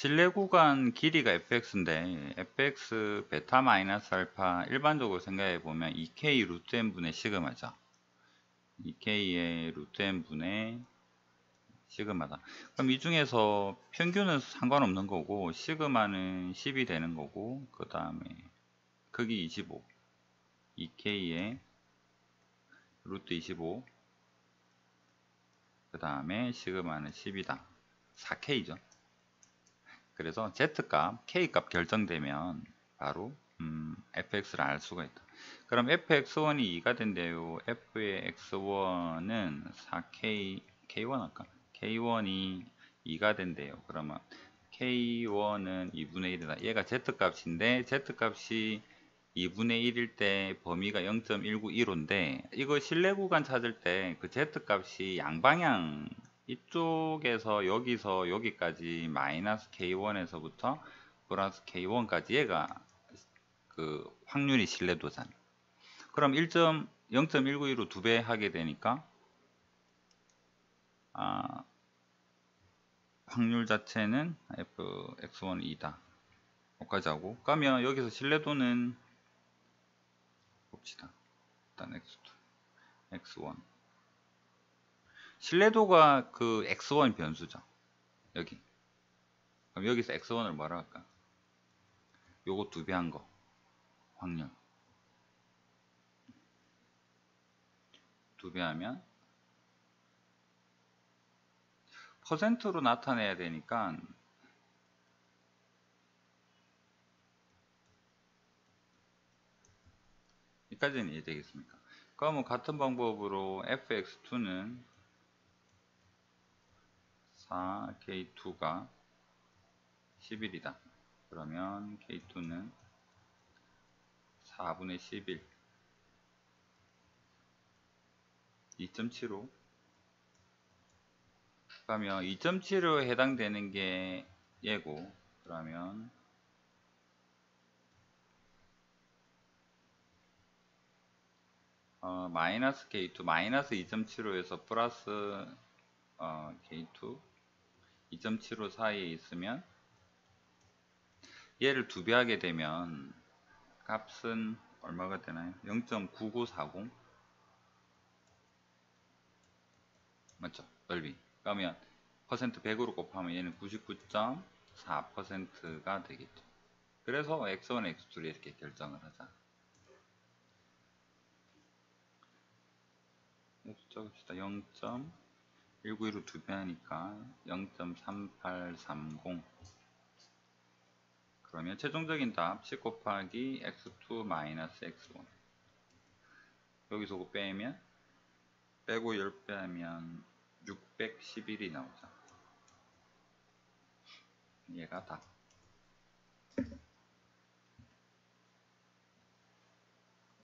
실내 구간 길이가 fx인데 fx 베타 마이너스 알파 일반적으로 생각해 보면 2k 루트 n 분의 시그마죠. 2k의 루트 n 분의 시그마다. 그럼 이 중에서 평균은 상관없는 거고 시그마는 10이 되는 거고 그 다음에 크기 25 2k의 루트 25 그 다음에 시그마는 10이다 4k죠 그래서 z값 k값 결정되면 바로 음, fx를 알 수가 있다. 그럼 fx1이 2가 된대요. F의 x1은 4k k1 할까? K1이 2가 된대요. 그러면 k1은 2분의 1이다. 얘가 z값인데 z값이 2분의 1일 때 범위가 0.191호인데 이거 실내 구간 찾을 때 그 z값이 양방향 이쪽에서 여기서 여기까지 마이너스 k1에서부터 플러스 k1까지 얘가 그 확률이 신뢰도잖아 그럼 1.0.191로 두 배 하게 되니까 아, 확률 자체는 fx1 2다. 여기까지 하고. 그러면 여기서 신뢰도는 봅시다. 일단 x2 x1 신뢰도가 그 x1 변수죠. 여기. 그럼 여기서 x1을 뭐라 할까? 요거 두 배 한 거. 확률. 두 배 하면 퍼센트로 나타내야 되니까 여기까지는 이해되겠습니까? 그러면 같은 방법으로 fx2는 4k2가 11이다. 그러면 k2는 4분의 11 2.75 그러면 2.75에 해당되는 게 얘고. 그러면 어, 마이너스 K2 마이너스 2.75에서 플러스 어, K2 2.75 사이에 있으면 얘를 두 배 하게 되면 값은 얼마가 되나요? 0.9940 맞죠? 넓이 그러면 퍼센트 100으로 곱하면 얘는 99.4%가 되겠죠 그래서 x1, x2를 이렇게 결정을 하자 적읍시다. 0.191로 두배 하니까 0.3830 그러면 최종적인 답 10 곱하기 x2 마이너스 x1 여기서 빼면 빼고 10배 하면 611이 나오죠. 얘가 답